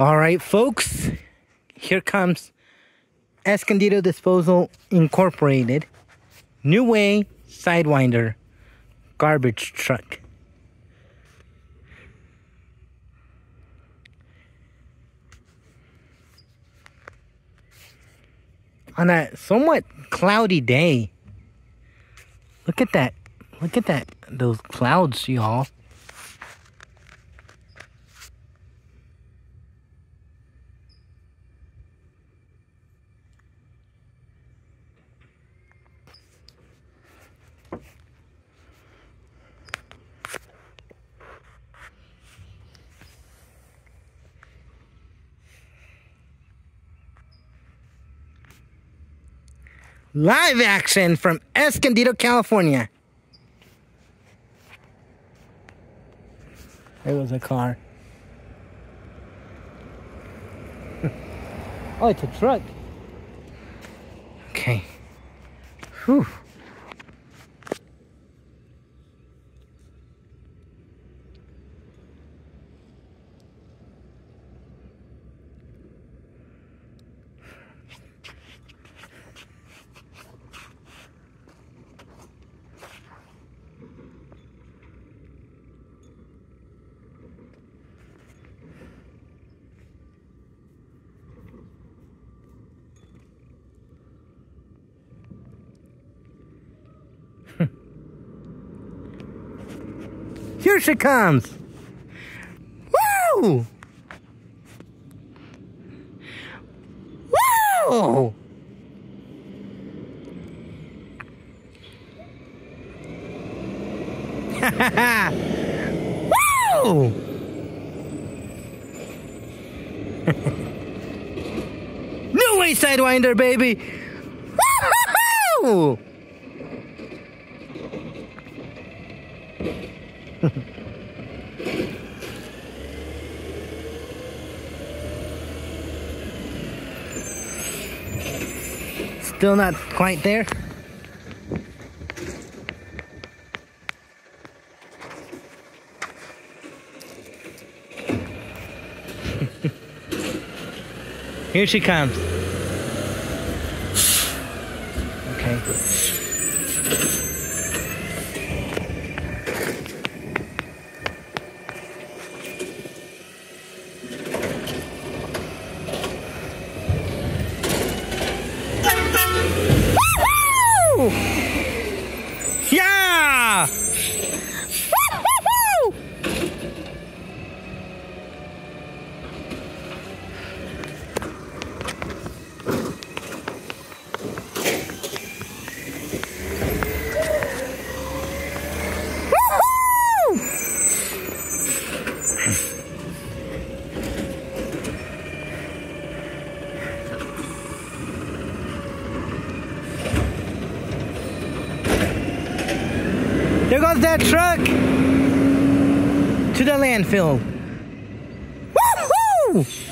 All right, folks, here comes Escondido Disposal Incorporated New Way Sidewinder garbage truck. On a somewhat cloudy day. Look at that. Look at that. Those clouds, y'all. Live action from Escondido, California. It was a car. oh, it's a truck. Okay. Whew. Here she comes. Woo! Woo! Woo! New way sidewinder, baby! Woo! Still not quite there. Here she comes. Okay. Woo! Yeah! Woo! Woo! There goes that truck to the landfill. Woohoo!